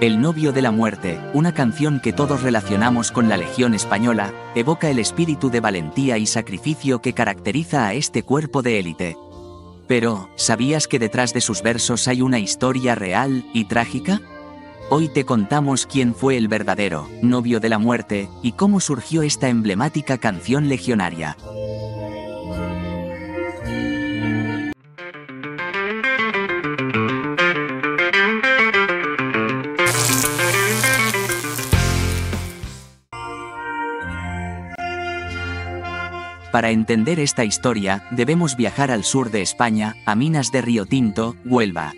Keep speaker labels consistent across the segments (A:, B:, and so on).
A: El novio de la muerte, una canción que todos relacionamos con la Legión Española, evoca el espíritu de valentía y sacrificio que caracteriza a este cuerpo de élite. Pero, ¿sabías que detrás de sus versos hay una historia real y trágica? Hoy te contamos quién fue el verdadero novio de la muerte y cómo surgió esta emblemática canción legionaria. Para entender esta historia, debemos viajar al sur de España, a Minas de Río Tinto, Huelva.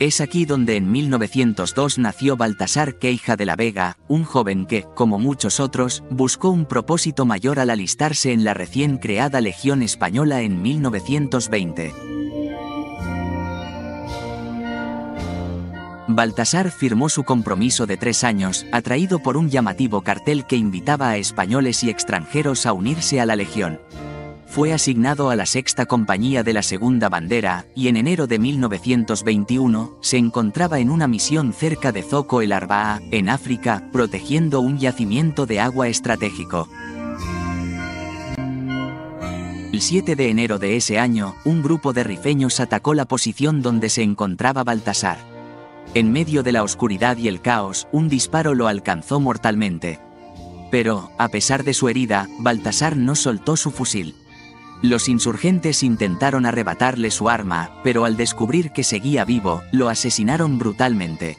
A: Es aquí donde en 1902 nació Baltasar Queija de la Vega, un joven que, como muchos otros, buscó un propósito mayor al alistarse en la recién creada Legión Española en 1920. Baltasar firmó su compromiso de tres años, atraído por un llamativo cartel que invitaba a españoles y extranjeros a unirse a la Legión. Fue asignado a la sexta compañía de la Segunda Bandera, y en enero de 1921, se encontraba en una misión cerca de Zoco el Arbaa, en África, protegiendo un yacimiento de agua estratégico. El 7 de enero de ese año, un grupo de rifeños atacó la posición donde se encontraba Baltasar. En medio de la oscuridad y el caos, un disparo lo alcanzó mortalmente. Pero, a pesar de su herida, Baltasar no soltó su fusil. Los insurgentes intentaron arrebatarle su arma, pero al descubrir que seguía vivo, lo asesinaron brutalmente.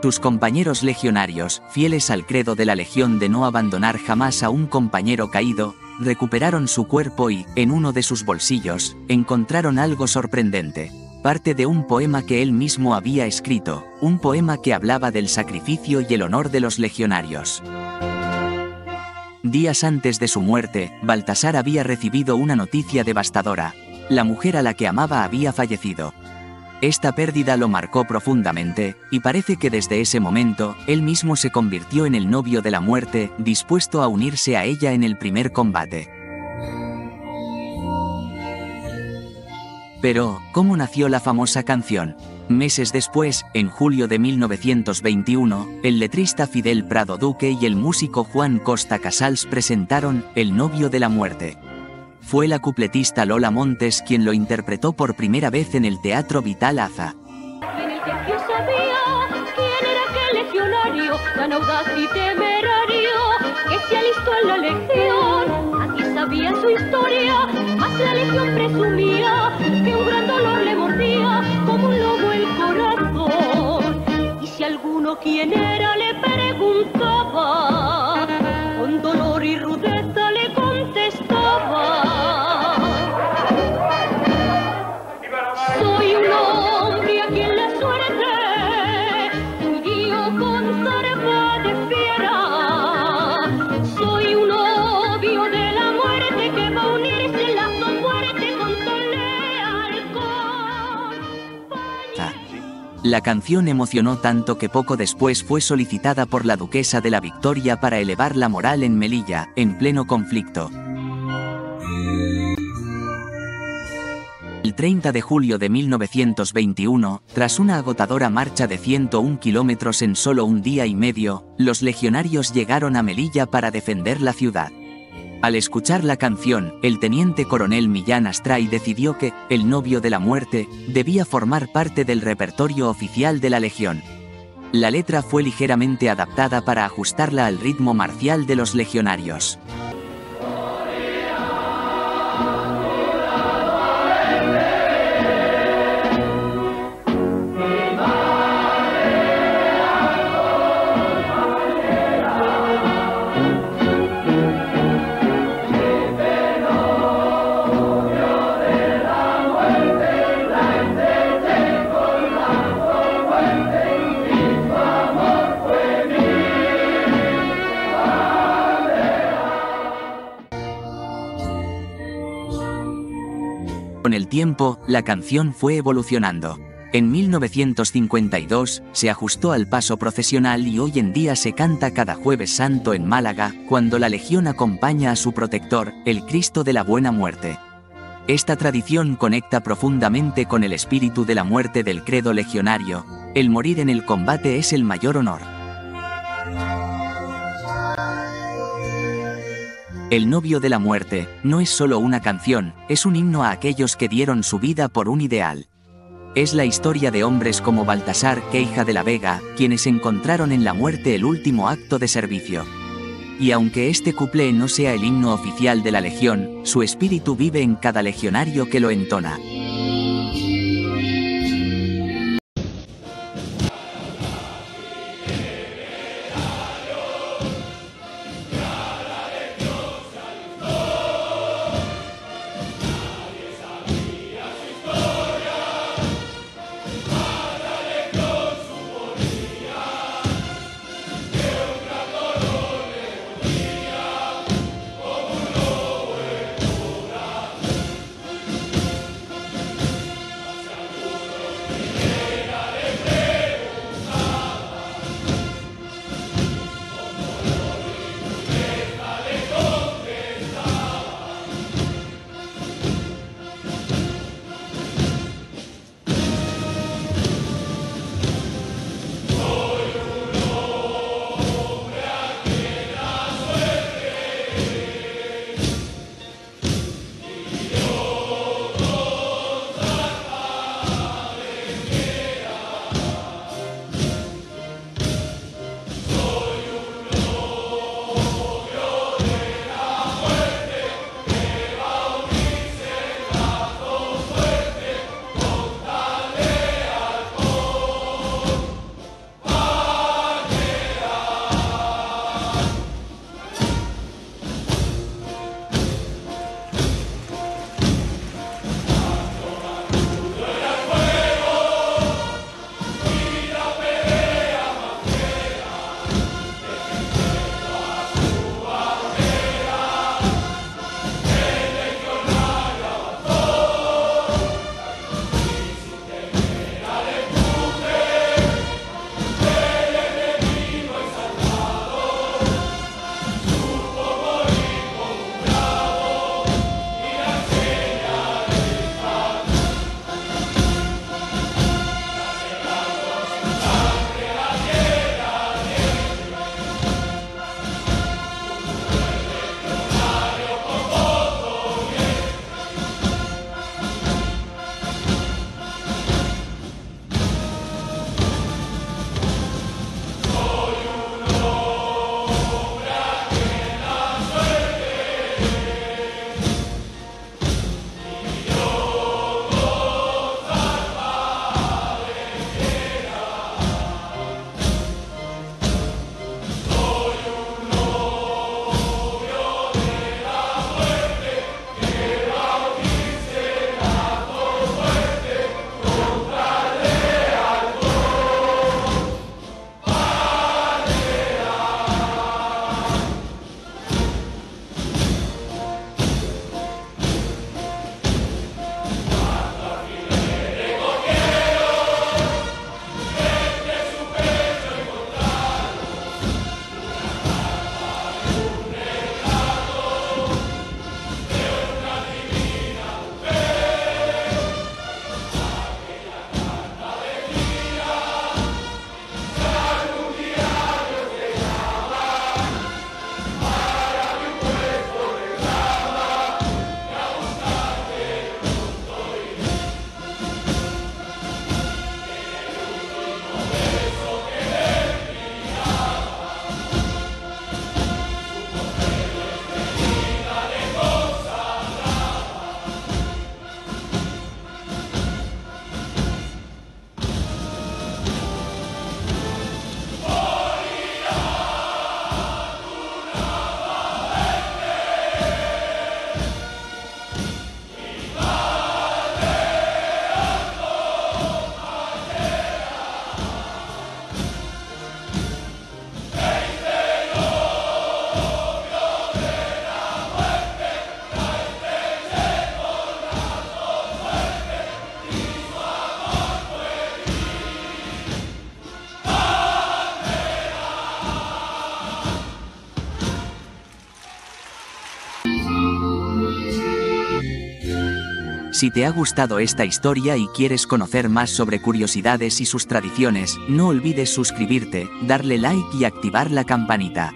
A: Sus compañeros legionarios, fieles al credo de la Legión de no abandonar jamás a un compañero caído, recuperaron su cuerpo y, en uno de sus bolsillos, encontraron algo sorprendente. Parte de un poema que él mismo había escrito, un poema que hablaba del sacrificio y el honor de los legionarios. Días antes de su muerte, Baltasar había recibido una noticia devastadora. La mujer a la que amaba había fallecido. Esta pérdida lo marcó profundamente, y parece que desde ese momento, él mismo se convirtió en el novio de la muerte, dispuesto a unirse a ella en el primer combate. Pero, ¿cómo nació la famosa canción? Meses después, en julio de 1921, el letrista Fidel Prado Duque y el músico Juan Costa Casals presentaron El novio de la muerte. Fue la cupletista Lola Montes quien lo interpretó por primera vez en el Teatro Vital Aza.
B: En el templo sabía quién era aquel legionario, tan audaz y temerario, que se alistó en la legión. Aquí sabía su historia, más la legión presumía que un gran dolor le mordía como un lobo el corazón. Y si alguno quién era le preguntaba, La
A: canción emocionó tanto que poco después fue solicitada por la duquesa de la Victoria para elevar la moral en Melilla, en pleno conflicto. El 30 de julio de 1921, tras una agotadora marcha de 101 kilómetros en solo un día y medio, los legionarios llegaron a Melilla para defender la ciudad. Al escuchar la canción, el teniente coronel Millán Astray decidió que, el novio de la muerte, debía formar parte del repertorio oficial de la Legión. La letra fue ligeramente adaptada para ajustarla al ritmo marcial de los legionarios. Tiempo, la canción fue evolucionando. En 1952, se ajustó al paso procesional y hoy en día se canta cada jueves santo en Málaga, cuando la Legión acompaña a su protector, el Cristo de la Buena Muerte. Esta tradición conecta profundamente con el espíritu de la muerte del credo legionario. El morir en el combate es el mayor honor. El novio de la muerte no es solo una canción, es un himno a aquellos que dieron su vida por un ideal. Es la historia de hombres como Baltasar Queija de la Vega, quienes encontraron en la muerte el último acto de servicio. Y aunque este cuplé no sea el himno oficial de la Legión, su espíritu vive en cada legionario que lo entona. Si te ha gustado esta historia y quieres conocer más sobre curiosidades y sus tradiciones, no olvides suscribirte, darle like y activar la campanita.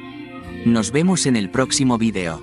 A: Nos vemos en el próximo vídeo.